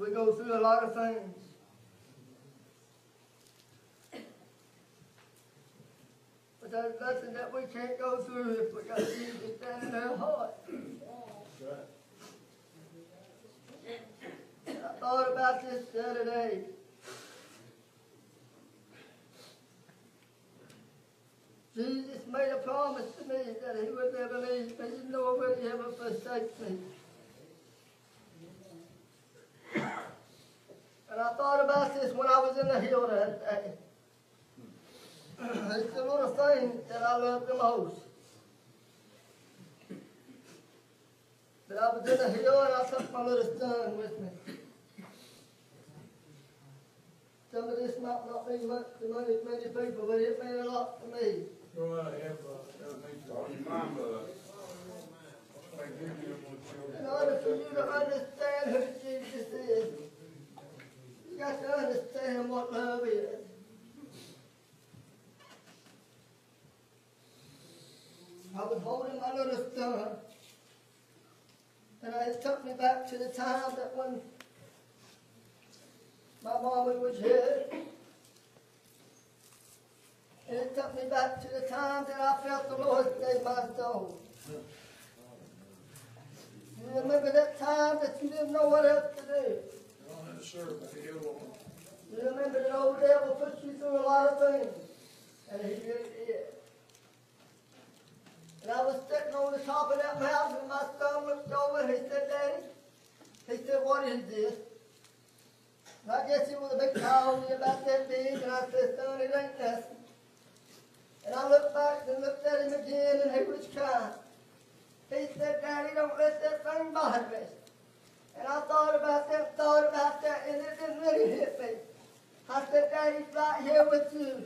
We go through a lot of things. But there's nothing that we can't go through if we got Jesus standing in our heart. I thought about this the other day. Jesus made a promise to me that he would never leave me, nor would he ever forsake me. And I thought about this when I was in the hill that day. It's the little thing that I love the most. But I was in the hill and I took my little son with me. Some of this might not mean much to many, many people, but it meant a lot to me. Go out and have, have a On your mind, brother. Thank you, beautiful. In order for you to understand who Jesus is, got to understand what love is. I was holding my little son, and it took me back to the time that when my mama was here. And it took me back to the time that I felt the Lord save my soul. You remember that time that you didn't know what else to do? To serve. You remember that old devil put you through a lot of things? And he really did. And I was sitting on the top of that mountain and my son looked over and he said, Daddy, he said, what is this? And I guess it was a big cow about that big and I said, son, it ain't nothing. And I looked back and looked at him again and he was crying. He said, Daddy, don't let that thing bother me. And I thought about that, thought about that, and it didn't really hit me. I said, Daddy's right here with you.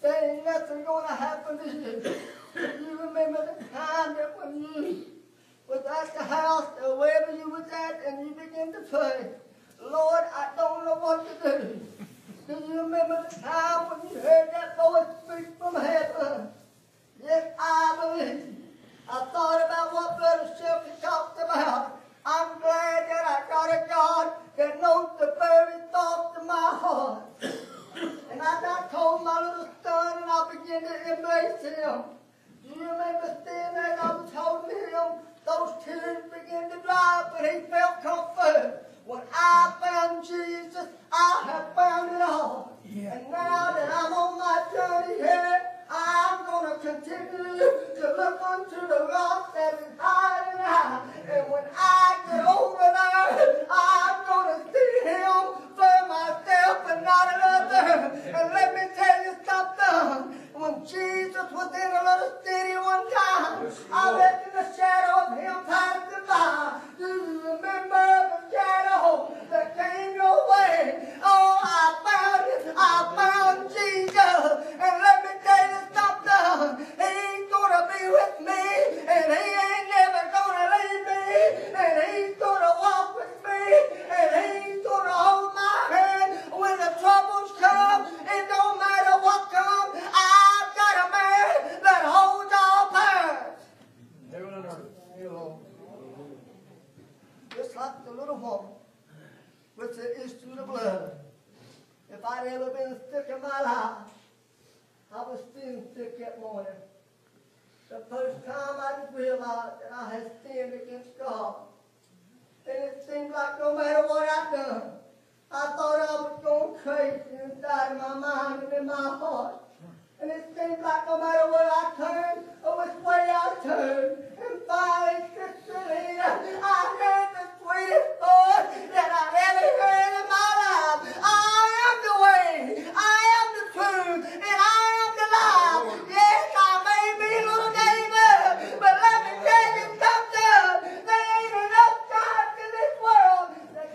There ain't nothing gonna happen to you. You remember the time that when you was at the house or wherever you was at and you began to pray, Lord, I don't know what to do. Do you remember the time when you heard that voice speak from heaven? Yes, I believe. I thought about what Brother Shelby talked about. I'm glad that I got a God that knows the very thoughts of my heart. And as I told my little son and I began to embrace him, do you remember seeing as I was holding him, those tears began to dry, but he felt comfort. When I found Jesus, I have found it all. And now that I'm on my journey here, I'm going to continue to look unto the rock that is high and high. And when If I'd ever been sick in my life, I was still sick that morning. The first time I just realized that I had sinned against God. And it seemed like no matter what I'd done, I thought I was going crazy inside my mind and in my heart. And it seemed like no matter where I turned or which way I turned, and finally, Sister Lena, I heard the sweetest voice that I ever heard in my life. I am the way, I am the truth, and I am the life. Yes, I may be a little David, but let me tell you something. There ain't enough times in this world that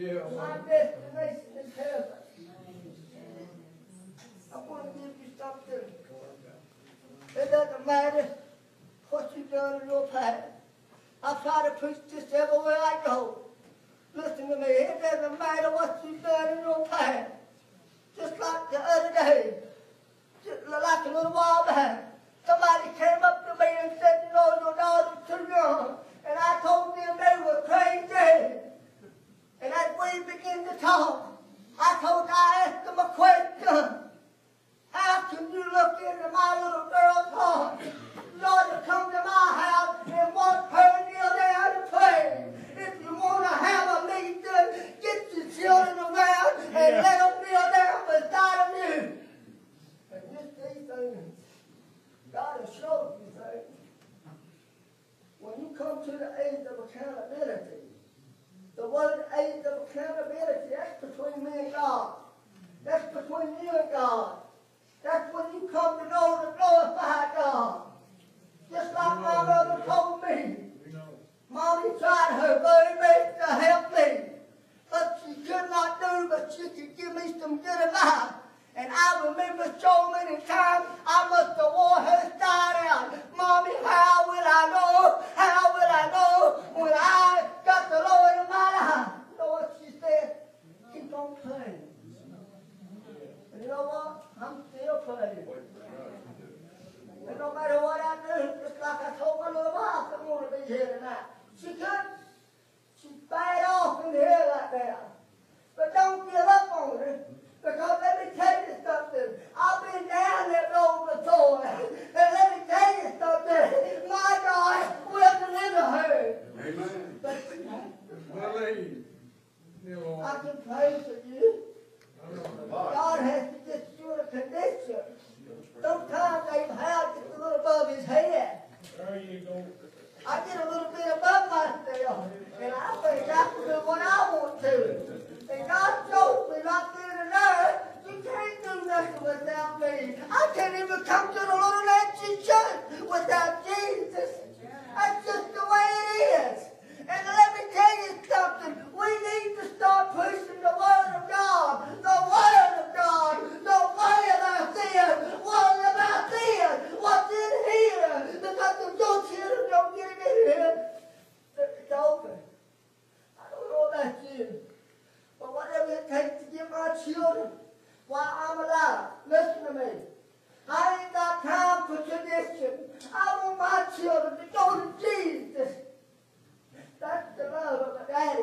Yeah. My destination is heaven. I want to give you something. It doesn't matter what you've done in your past. I try to preach this everywhere I go. Listen to me. It doesn't matter what you've done in your past. Just like the other day, like a little while back, somebody came up to me and said, you know, your daughter's too young. And I told them they were crazy. And as we begin to talk, I told I asked them a question. How can you look into my little girl's heart, Lord, to come to my house and want her to kneel down and pray? If you want to have a meeting, get your children around and let them kneel down beside of you. And just these things, God has showed you things. When you come to the age of accountability, the word age of accountability, that's between me and God. That's between you and God. That's when you come to know to glorify God. Just like my mother told me. We know. Mommy tried her very best to help me. But she could not do, but she could give me some good advice. And I remember so many times I must have wore her side out. Mommy, how will I know? How will I know when I got the Lord in my life? You know what she said? Keep on praying. And you know what? I'm praying. And no matter what I do, just like I told my little wife I'm to be here tonight. She couldn't. She's bad off in here right now. But don't give up on her. Because let me tell you something. I've been down that road before. And let me tell you something. My God will deliver her. Amen. But Believe. I can pray for you. God has to get you in a condition. Sometimes they've had just a little above his head. There you go. I get a little bit above myself, and I think I can do what I want to. And God shows me right there and there, you can't do nothing without me. I can't even come to the Lord Nancy church without Jesus. That's just the way it is. And let me tell you something. We need to start pushing the Word of God. The Word of God. The way about sin. What about sin? What's in here? Because if your children don't get it in here, it's over. I don't know about you. But whatever it takes to get my children while I'm alive, listen to me. I ain't got time for tradition. I want my children to go to Jesus. That's the love of a daddy.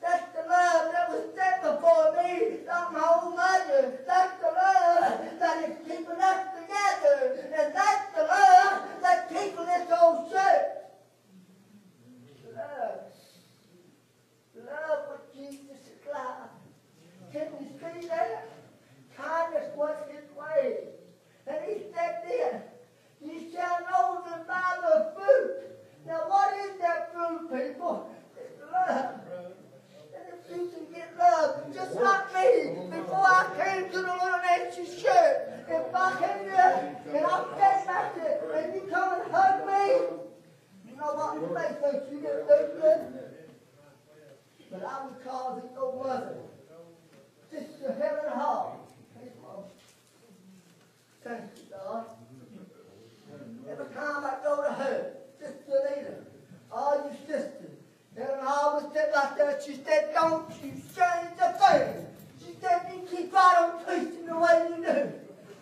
That's the love that was set before me, not my own mother. That's the love that is keeping us together. And that's the love that's keeping this old church. Love. Love what Jesus is like. Can you see that? Kindness was his way. And he said this, you shall know them by the fruit. Now what is that fruit, people? It's love. And if you can get love, just like me, before I came to the Little Nancy Church, if I came there and I sat back there and you come and hug me, you know what? You get so. But I would call it mother. Sister Helen Hall. Hey, Mom. Thank you. Every time I go to her, Sister Lita, all you sisters, and I like that, she said, don't you change a thing. She said, you keep right on preaching the way you do.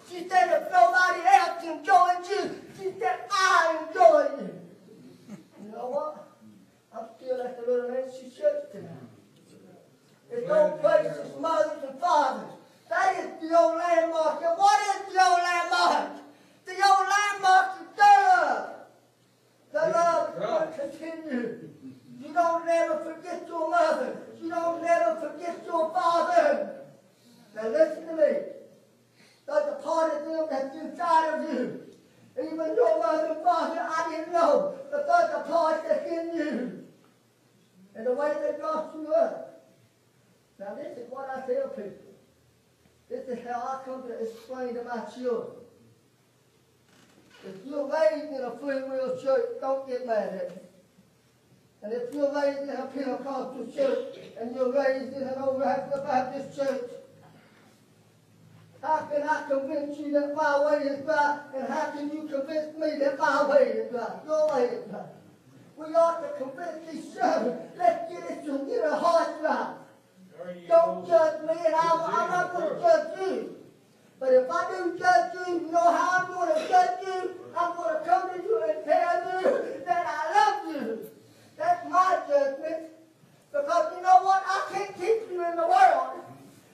She said, if nobody else enjoys you, she said, I enjoy you. You know what? I'm still at the little Nancy church tonight. It's no places, mothers and fathers. That is the old landmark. And what is the old landmark? The old landmark is love. The love will continue. You don't never forget your mother. You don't never forget your father. Now listen to me. There's a part of them that's inside of you. Even your mother and father, I didn't know, there's a part that's in you. And the way they brought you up. Now this is what I tell people. This is how I come to explain to my children. If you're raised in a free will church, don't get mad at me. And if you're raised in a Pentecostal church and you're raised in an Overhampton Baptist church, how can I convince you that my way is right? And how can you convince me that my way is right? Your way is right. We ought to convince each other. Let's get it to get our hearts right. Don't judge me, and I'm, I'm not going to judge you. But if I do judge you, you know how I'm going to judge you? I'm going to come to you and tell you that I love you. That's my judgment. Because you know what? I can't keep you in the world.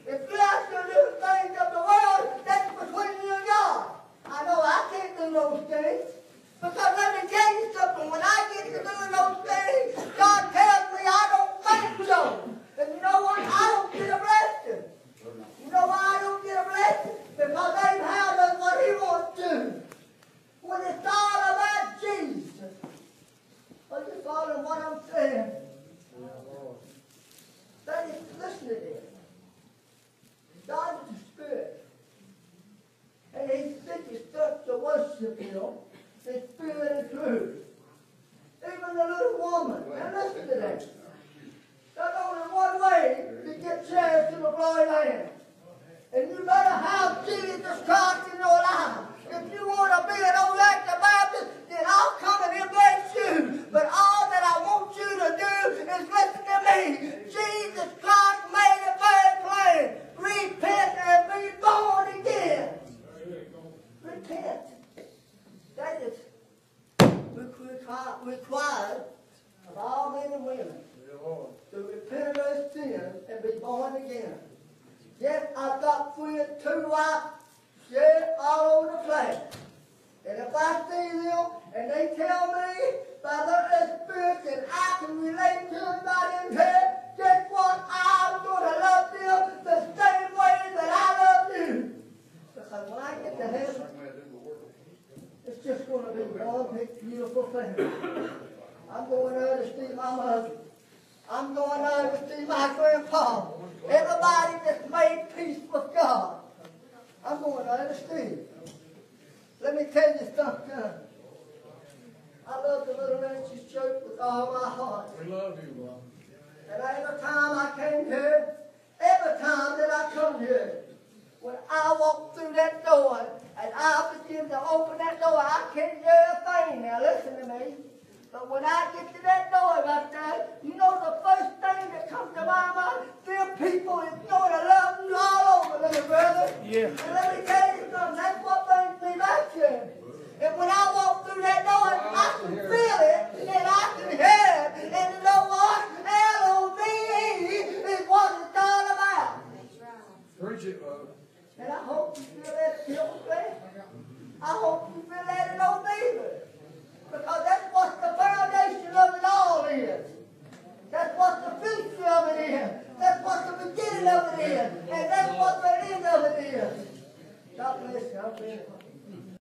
If you ask to do things of the world, that's between you and God. I know I can't do those things. Because let me tell you something, when I get to doing those things, God tells me I don't think so. And you know what? I don't get a blessing. You know why I don't get a blessing? Because Abraham does what he wants to. When it's all about Jesus. Are you following what I'm saying? That is, listen to this. God is a spirit. And he seeketh such to worship him in spirit and truth. Even the little woman. Now listen to that. There's only one way to get chairs to the glory land. And you better have Jesus Christ in your life. If you want to be an old actor Baptist, then I'll come and embrace you. But all that I want you to do is listen to me. Jesus Christ made it very plain. Repent and be born again. There you go. Repent. That is requi- required of all men and women to repent of their sins and be born again. Yes, I've got friends too wide shed all over the place. And if I see them and they tell me by their spirit that I can relate to them in here, guess what? I'm going to love them the same way that I love you. Because when I get to heaven, it's just going to be one big beautiful thing. I'm going there to see my mother. I'm going there to see my grandpa. Everybody that's made peace with God. I'm going there to see. Let me tell you something. I love the Little Nancy Church with all my heart. We love you, Lord. And every time I came here, every time that I come here, when I walk through that door and I begin to open that door, I can't hear a thing. Now listen to me. But when I get to that door right there, you know the first thing that comes to my mind, them people is going to love you all over, little brother. Yeah. And let me tell you something, that's what brings me back here. And when I walk through that door, I can feel it, and I can